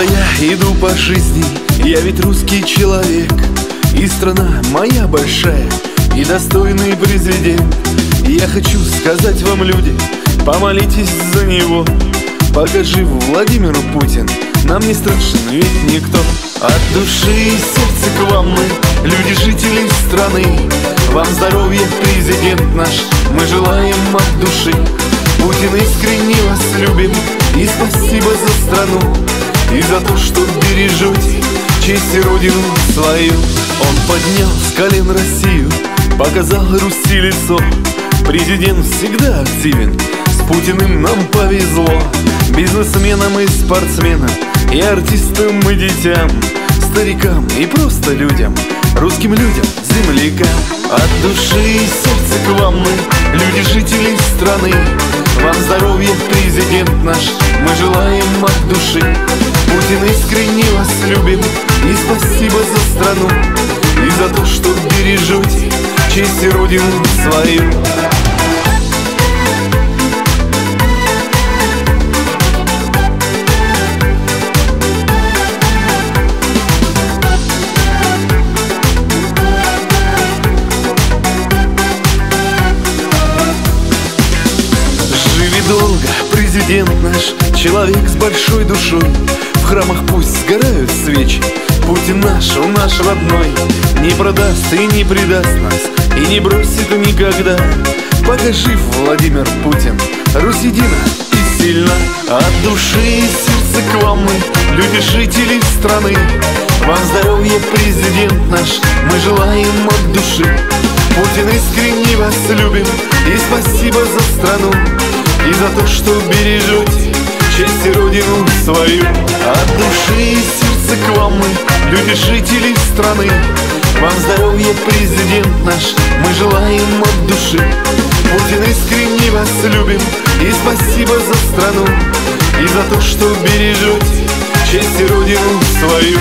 Иду по жизни, я ведь русский человек. И страна моя большая, и достойный президент. Я хочу сказать вам, люди, помолитесь за него. Пока жив Владимир Путин, нам не страшен ведь никто. От души и сердца к вам мы, люди, жители страны. Вам здоровья, президент наш, мы желаем от души. Путин искренне вас любим, и спасибо за страну И за то, что бережете честь и родину свою Он поднял с колен Россию, показал Руси лицо. Президент всегда активен, с Путиным нам повезло. Бизнесменам и спортсменам, и артистам, и детям Старикам и просто людям, русским людям, землякам. От души и сердца к вам мы, люди, жители страны. Вам здоровья, президент наш, мы желаем от души Путин искренне вас любим, и спасибо за страну И за то, что бережете честь и родину свою долго Президент наш, человек с большой душой храмах пусть сгорают свечи. Путин наш, он наш родной. Не продаст и не предаст нас И не бросит никогда. Пока жив Владимир Путин Русь едина и сильна. От души и сердца к вам мы Люди, жители страны. Вам здоровья, президент наш Мы желаем от души. Путин искренне вас любим И спасибо за страну и за то, что бережете честь родину свою. От души и сердца к вам мы, люди жители страны. Вам здоровья, президент наш, мы желаем от души. Путин искренне вас любим и спасибо за страну И за то, что бережете честь и родину свою